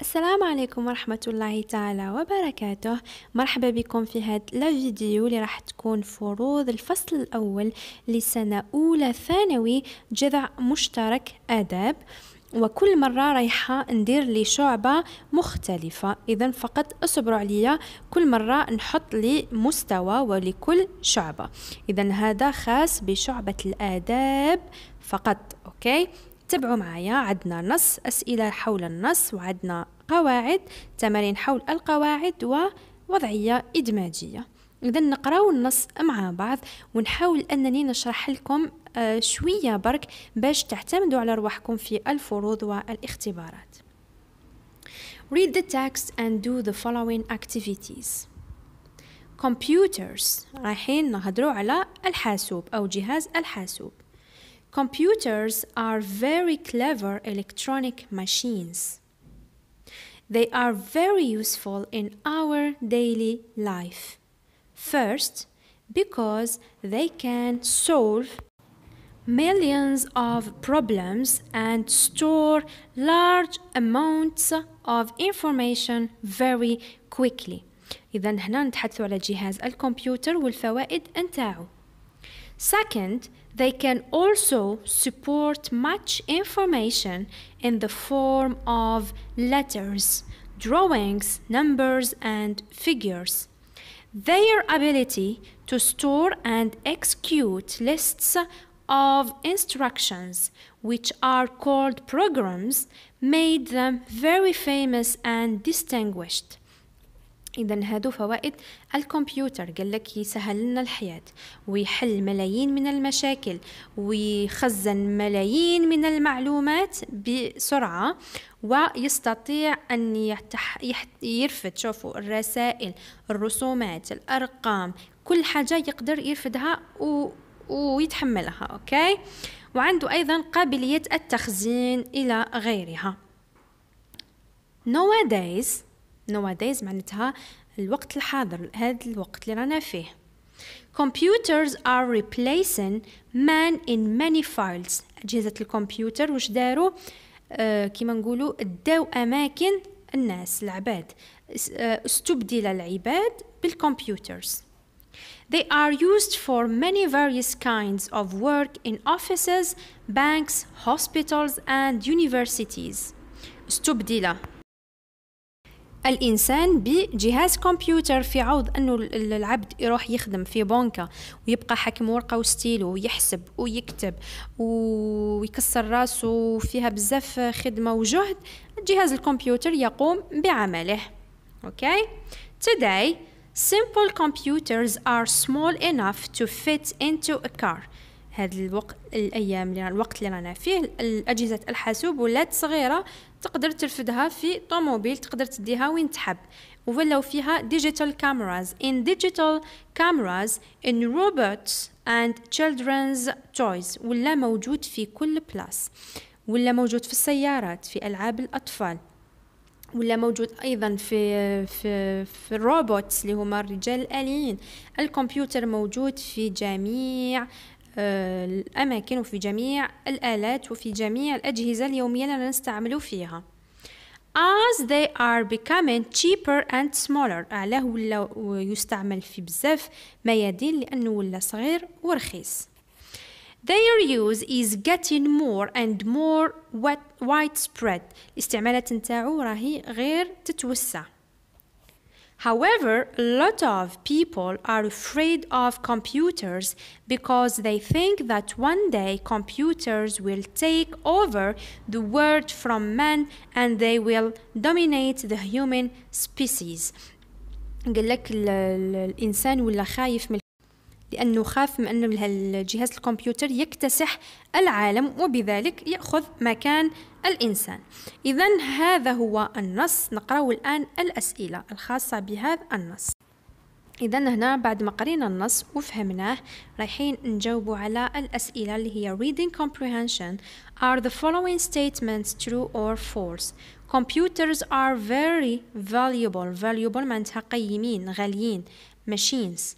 السلام عليكم ورحمة الله تعالى وبركاته. مرحبا بكم في هذا الفيديو اللي راح تكون فروض الفصل الأول لسنة أولى ثانوي جذع مشترك آداب. وكل مرة رايحة ندير لي شعبة مختلفة. إذا فقط اصبروا عليا كل مرة نحط لي مستوى ولكل شعبة. إذا هذا خاص بشعبة الآداب فقط أوكي؟ تابعوا معايا. عندنا نص أسئلة حول النص وعندنا قواعد تمارين حول القواعد ووضعية إدماجية. إذا نقراو النص مع بعض ونحاول أنني نشرح لكم آه، شوية برك باش تعتمدوا على رواحكم في الفروض والاختبارات. Read the text and do the following activities. Computers. رايحين نهضروا على الحاسوب أو جهاز الحاسوب. Computers are very clever electronic machines. They are very useful in our daily life. First, because they can solve millions of problems and store large amounts of information very quickly. إذا هنا نتحدث على جهاز الكمبيوتر والفوائد نتاعو. Second, they can also support much information in the form of letters, drawings, numbers, and figures. Their ability to store and execute lists of instructions, which are called programs, made them very famous and distinguished. إذا هادو فوائد. الكمبيوتر قال لك يسهل لنا الحياة ويحل ملايين من المشاكل ويخزن ملايين من المعلومات بسرعة ويستطيع أن يتح... يرفد شوفوا الرسائل الرسومات الأرقام كل حاجة يقدر يرفدها و... ويتحملها أوكي؟ وعنده أيضا قابلية التخزين إلى غيرها. Nowadays nowadays معناتها الوقت الحاضر هذا الوقت اللي رانا فيه. Computers are replacing man in many files. أجهزة الكمبيوتر وش داروا؟ آه كما نقولوا اداو أماكن الناس العباد. استبدل العباد بالكمبيوترز. They are used for many various kinds of work in offices, banks, hospitals and universities. استبدل. الإنسان بجهاز كمبيوتر في عوض أنه العبد يروح يخدم في بنكة ويبقى حكم ورقة وستيلو ويحسب ويكتب ويكسر راسه فيها بزاف خدمة وجهد جهاز الكمبيوتر يقوم بعمله. أوكي؟ Today simple computers are small enough to fit into a car. هذا الوقت الأيام اللي الوقت اللي رانا فيه الأجهزة الحاسوب ولات صغيرة تقدر ترفدها في طوموبيل تقدر تديها وين تحب. ولاو فيها digital cameras. In digital cameras in robots and children's toys. ولا موجود في كل place. ولا موجود في السيارات في ألعاب الأطفال. ولا موجود أيضا في في في ال robots اللي هما الرجال الآليين. الكمبيوتر موجود في جميع الأماكن وفي جميع الآلات وفي جميع الأجهزة اليومية اللي نستعمل فيها. As they are becoming cheaper and smaller. أعلاه ولا يستعمل في بزاف ميادين لأنه ولا صغير ورخيص. Their use is getting more and more widespread. الاستعمالات نتاعو راهي غير تتوسع. However, a lot of people are afraid of computers because they think that one day computers will take over the world from man and they will dominate the human species. قال لك الإنسان ولا خايف من لأنه خاف من أن الجهاز الكمبيوتر يكتسح العالم وبذلك يأخذ مكان الإنسان. إذا هذا هو النص. نقرأ الآن الأسئلة الخاصة بهذا النص. إذا هنا بعد ما قرينا النص وفهمناه رايحين نجاوب على الأسئلة اللي هي reading comprehension. Are the following statements true or false? Computers are very valuable. Valuable معناتها قيمين غاليين. Machines.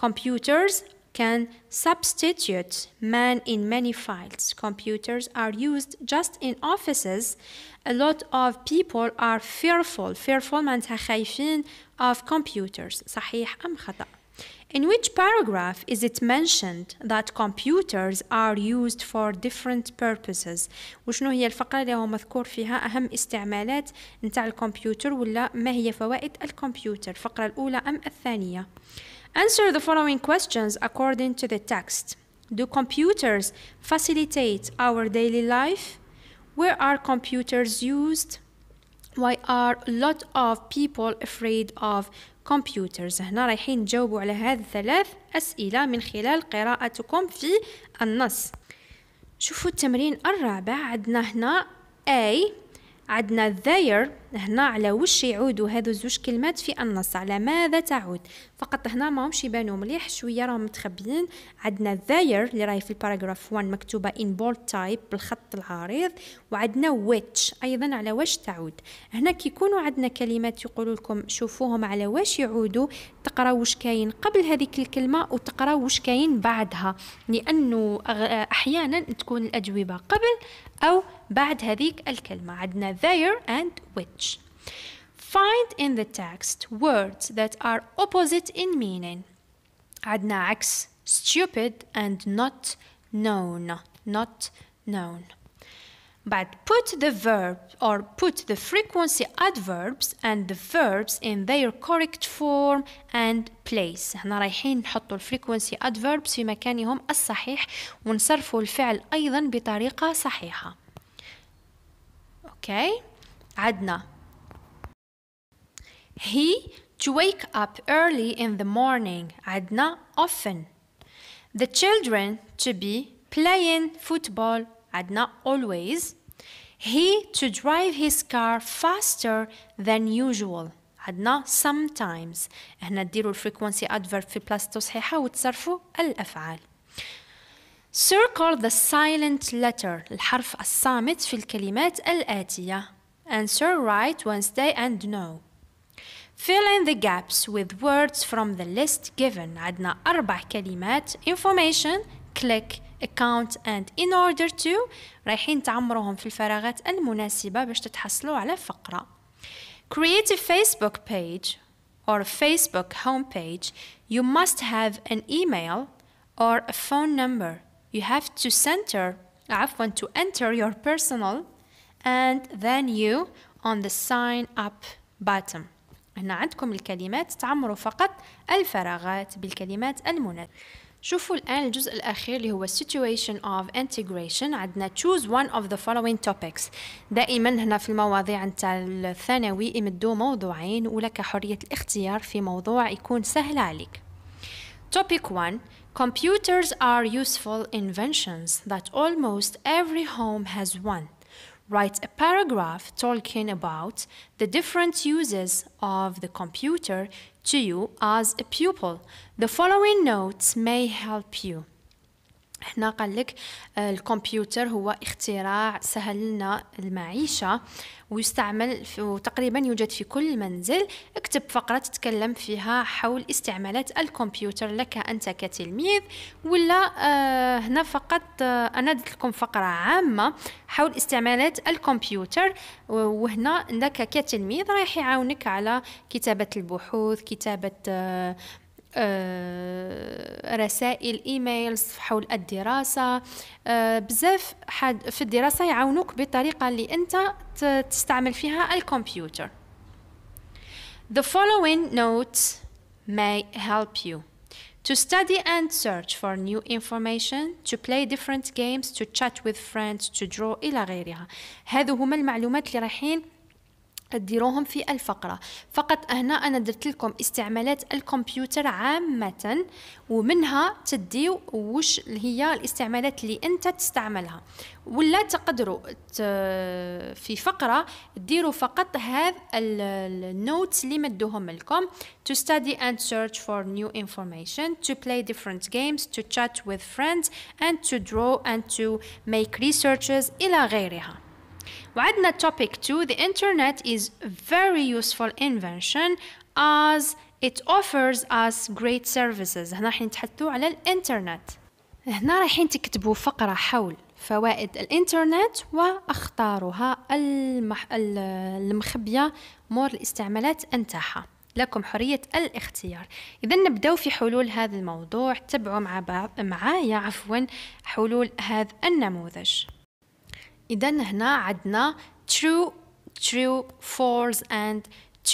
Computers can substitute man in many files. Computers are used just in offices. A lot of people are fearful. Fearful معناتها خايفين of computers. صحيح أم خطأ؟ In which paragraph is it mentioned that computers are used for different purposes؟ وشنو هي الفقرة اللي هو مذكور فيها أهم استعمالات نتاع الكمبيوتر ولا ما هي فوائد الكمبيوتر؟ الفقرة الأولى أم الثانية؟ Answer the following questions according to the text. Do computers facilitate our daily life? Where are computers used? Why are a lot of people afraid of computers? هنا رايحين نجاوبوا على هذه الثلاث أسئلة من خلال قراءتكم في النص. شوفوا التمرين الرابع عندنا هنا A عندنا their هنا على وش يعودوا هذو زوج كلمات في النص على ماذا تعود؟ فقط هنا ما همش يبانوا مليح شوية راهم متخبيين. عندنا their اللي راهي في الباراجراف 1 مكتوبة in bold type بالخط العريض وعندنا which أيضا على واش تعود. هنا كي يكونوا عندنا كلمات يقولوا لكم شوفوهم على واش يعودوا تقراو واش كاين قبل هذيك الكلمة وتقراو واش كاين بعدها. لأنه أحيانا تكون الأجوبة قبل أو بعد هذيك الكلمة عندنا there and which Find in the text words that are opposite in meaning. عندنا عكس stupid and not known. Not known. But put the verb or put the frequency adverbs and the verbs in their correct form and place. هنا رايحين نحطوا الفريكونسي adverbs في مكانهم الصحيح ونصرفوا الفعل أيضا بطريقة صحيحة. اوكي okay. عدنا he to wake up early in the morning عدنا often the children to be playing football عدنا always he to drive his car faster than usual عدنا sometimes هنا ديروا الفريكونسي adverb في بلاصتو صحيحة وتصرفوا الأفعال Circle the silent letter الحرف الصامت في الكلمات الآتية Answer right Wednesday and no Fill in the gaps with words from the list given عندنا أربع كلمات information click account and in order to رايحين تعمروهم في الفراغات المناسبة باش تتحصلوا على فقرة Create a Facebook page or a Facebook homepage you must have an email or a phone number You have to center عفوا to enter your personal and then you on the sign up button. هنا عندكم الكلمات تعمروا فقط الفراغات بالكلمات المناسبة. شوفوا الآن الجزء الأخير اللي هو situation of integration. عندنا choose one of the following topics. دائما هنا في المواضيع نتاع الثانوي يمدوا موضوعين ولك حرية الاختيار في موضوع يكون سهل عليك. Topic 1 Computers are useful inventions that almost every home has one. Write a paragraph talking about the different uses of the computer to you as a pupil. The following notes may help you. هنا قال لك الكمبيوتر هو اختراع سهل لنا المعيشة ويستعمل وتقريبا يوجد في كل منزل. اكتب فقرة تتكلم فيها حول استعمالات الكمبيوتر لك أنت كتلميذ ولا آه هنا فقط آه أنا درت لكم فقرة عامة حول استعمالات الكمبيوتر وهنا لك كتلميذ رايح يعاونك على كتابة البحوث كتابة آه رسائل إيميلز حول الدراسة. بزاف حد في الدراسة يعاونوك بالطريقة اللي أنت تستعمل فيها الكمبيوتر. The following notes may help you. To study and search for new information, to play different games, to chat with friends, to draw إلى غيرها. هذو هما المعلومات اللي رايحين تديروهم في الفقرة. فقط هنا أنا درت لكم استعمالات الكمبيوتر عامة ومنها تديو وش هي الاستعمالات اللي أنت تستعملها. ولا تقدروا في فقرة ديروا فقط هذا النوتس اللي مدوهم لكم. To study and search for new information to play different games to chat with friends and to draw and to make researches إلى غيرها. وعندنا topic 2 the internet is very useful invention as it offers us great services. هنا راح نتحدثوا على الإنترنت. هنا رايحين تكتبوا فقرة حول فوائد الإنترنت وأخطارها المح... المخبية مور الاستعمالات انتاحها لكم حرية الاختيار. إذا نبدأ في حلول هذا الموضوع. تبعوا مع بعض معايا عفوا حلول هذا النموذج. إذا هنا عندنا true true false and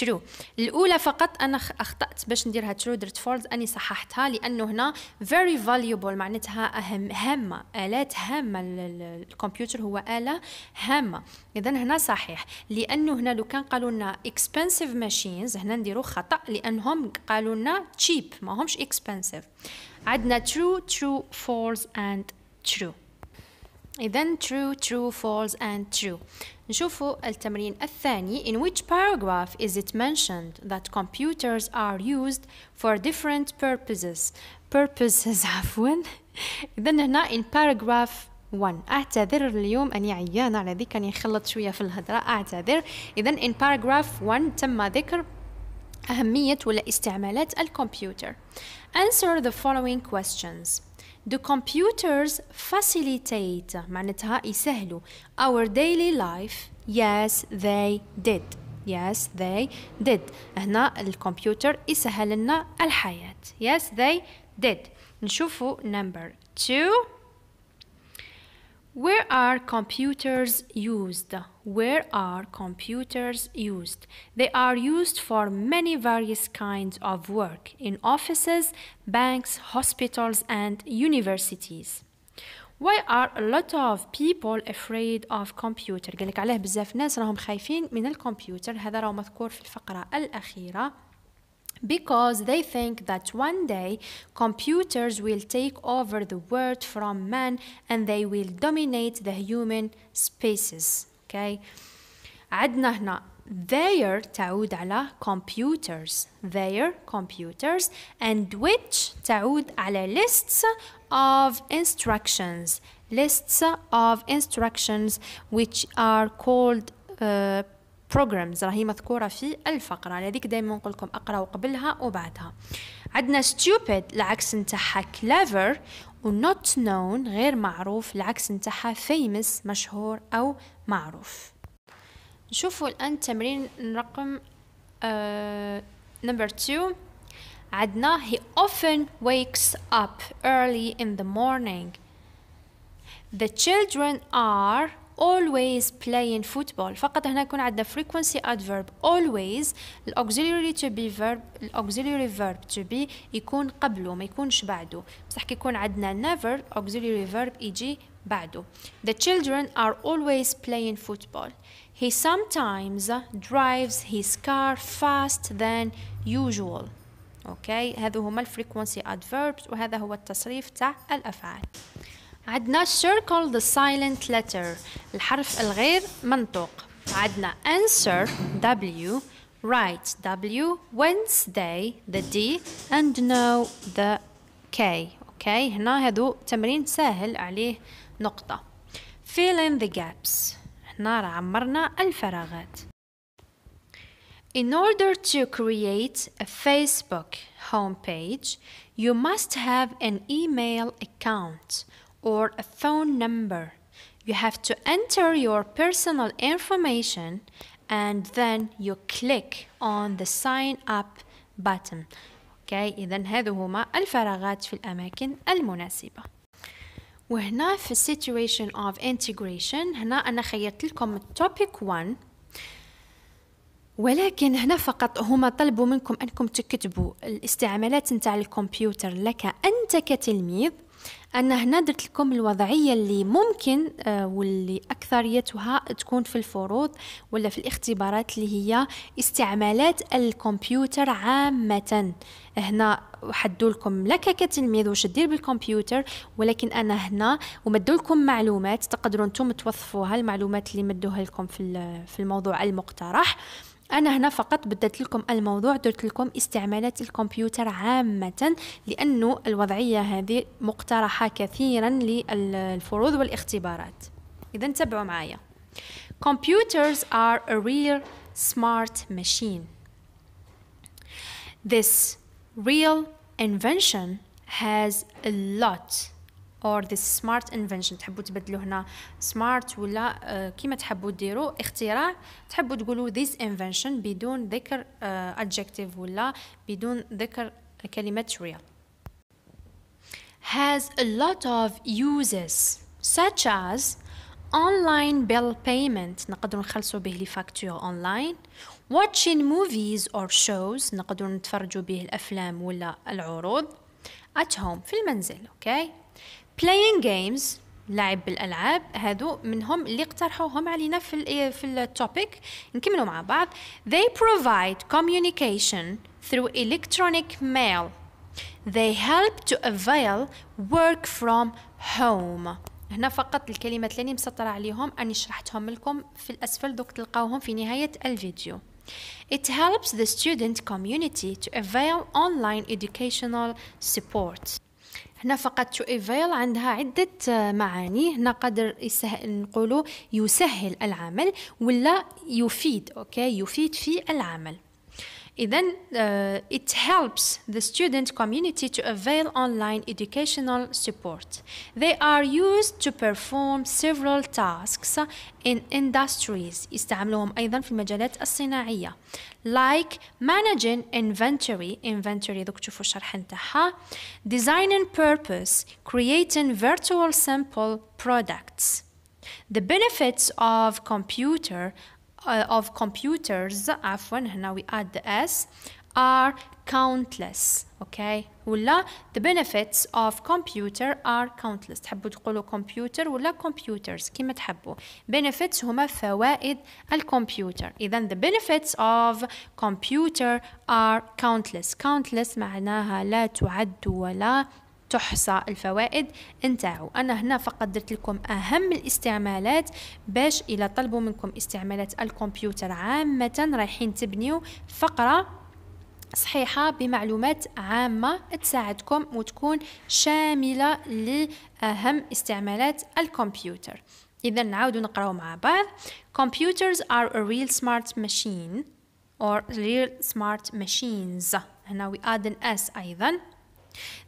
true. الأولى فقط أنا أخطأت باش نديرها true درت false أني صححتها لأنه هنا very valuable معناتها أهم هامة آلات هامة الكمبيوتر هو آلة هامة. اذا هنا صحيح لأنه هنا لو كان قالوا لنا expensive machines هنا نديروا خطأ لأنهم قالوا لنا cheap ما همش expensive. عندنا true true false and true. إذا true true false and true نشوفوا التمرين الثاني in which paragraph is it mentioned that computers are used for different purposes purposes عفوا إذا هنا in paragraph 1 أعتذر اليوم أني عيانة على ذيك أني خلط شوية في الهدرة أعتذر إذا in paragraph 1 تم ذكر أهمية ولا استعمالات الكمبيوتر answer the following questions Do computers facilitate معناتها يسهلوا our daily life? Yes, they did. Yes, they did. هنا الكمبيوتر يسهل لنا الحياة. Yes, they did. نشوفوا number two. Where are computers used? Where are computers used? They are used for many various kinds of work in offices, banks, hospitals, and universities. Why are a lot of people afraid of computer؟ قالك عليه بزاف ناس راهم خايفين من الكمبيوتر هذا راه مذكور في الفقرة الأخيرة because they think that one day computers will take over the world from man and they will dominate the human spaces okay عندنا هنا their تعود على computers their computers and which تعود على lists of instructions lists of instructions which are called uh, programs راهي مذكورة في الفقرة. لذلك دايما نقول لكم اقراوا قبلها وبعدها. عندنا stupid العكس نتاعها clever و not known غير معروف العكس نتاعها famous مشهور أو معروف. نشوفوا الآن تمرين رقم نمبر uh, 2 عندنا he often wakes up early in the morning. The children are always playing football فقط هنا يكون عندنا frequency adverb always auxiliary to be verb auxiliary verb to be يكون قبله ما يكونش بعده بصح كيكون عندنا never auxiliary verb يجي بعده the children are always playing football he sometimes drives his car fast than usual اوكي okay. هذو هما الفريكونسي adverbs وهذا هو التصريف تاع الافعال عندنا circle the silent letter الحرف الغير منطوق عندنا answer W write W Wednesday the D and know the K اوكي هنا هذو تمرين سهل عليه نقطة fill in the gaps هنا عمرنا الفراغات In order to create a Facebook homepage, you must have an email account Or a phone number. You have to enter your personal information and then you click on the sign up button. Okay, إذا هذو هما الفراغات في الأماكن المناسبة. وهنا في situation of integration هنا أنا خيرت لكم topic 1 ولكن هنا فقط هما طلبوا منكم أنكم تكتبوا الاستعمالات نتاع الكمبيوتر لك أنت كتلميذ أنا هنا درت لكم الوضعية اللي ممكن آه واللي أكثريتها تكون في الفروض ولا في الاختبارات اللي هي استعمالات الكمبيوتر عامة. هنا حدوا لكم لك كتلميذ واش دير بالكمبيوتر ولكن أنا هنا ومدوا لكم معلومات تقدروا أنتم توظفوها المعلومات اللي مدوها لكم في في الموضوع المقترح. أنا هنا فقط بدت لكم الموضوع درت لكم استعمالات الكمبيوتر عامة لأنه الوضعية هذه مقترحة كثيرا للفروض والاختبارات. إذا تابعوا معايا. Computers are a real smart machine. This real invention has a lot or this smart invention. تحبوا تبدلوا هنا smart ولا uh, كيما تحبوا ديروا اختراع. تحبوا تقولوا this invention بدون ذكر uh, adjective ولا بدون ذكر كلمة real. Has a lot of uses such as online bill payment. نقدر نخلصوا به لي فاكتور online. Watching movies or shows. نقدر نتفرجوا به الأفلام ولا العروض. At home في المنزل okay okay? playing games لعب بالالعاب هادو منهم اللي اقترحوهم علينا في ال في التوبيك نكملوا مع بعض they provide communication through electronic mail they help to avail work from home هنا فقط الكلمات اللي مسطرة عليهم أني شرحتهم لكم في الأسفل دوك تلقاوهم في نهاية الفيديو It helps the student community to avail online educational support هنا فقط to avail عندها عدة معاني. هنا قدر نقولوا يسهل العمل ولا يفيد أوكي؟ يفيد في العمل. إذا uh, it helps the student community to avail online educational support. They are used to perform several tasks in industries يستعملوهم أيضا في المجالات الصناعية like managing inventory inventory دوك تشوفوا الشرح نتاعها designing purpose creating virtual simple products the benefits of computer uh, of computers عفوا هنا we add the s are countless okay ولا the benefits of computer are countless تحبوا تقولوا computer ولا computers كما تحبوا benefits هما فوائد الكمبيوتر إذا the benefits of computer are countless countless معناها لا تعد ولا تحصى الفوائد نتاعو أنا هنا فقط درت لكم أهم الاستعمالات باش إلى طلبوا منكم استعمالات الكمبيوتر عامة. رايحين تبنيو فقرة صحيحة بمعلومات عامة تساعدكم وتكون شاملة لأهم استعمالات الكمبيوتر. إذا نعاود نقراو مع بعض. Computers are a real smart machine or real smart machines. هنا we add an S أيضا.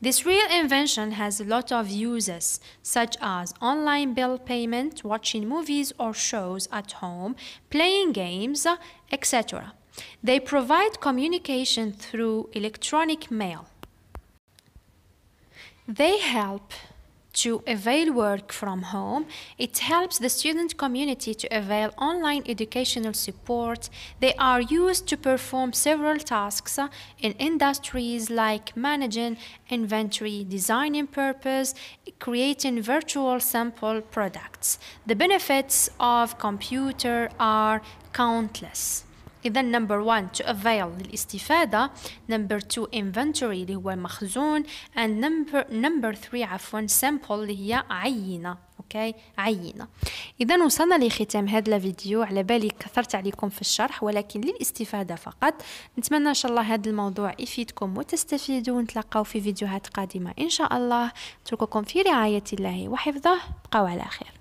This real invention has a lot of uses, such as online bill payment, watching movies or shows at home, playing games, etc. They provide communication through electronic mail. They help to avail work from home. It helps the student community to avail online educational support. They are used to perform several tasks in industries like managing inventory, designing purpose, creating virtual sample products. The benefits of computer are countless. إذا number one to avail للاستفادة. Number two inventory اللي هو المخزون and number number three عفوا sample اللي هي عينة. أوكي عينة. اذا وصلنا لختام هذا الفيديو. على بالي كثرت عليكم في الشرح ولكن للاستفادة فقط. نتمنى إن شاء الله هذا الموضوع يفيدكم وتستفيدوا. ونتلقاو في فيديوهات قادمة إن شاء الله. أترككم في رعاية الله وحفظه. بقوا على خير.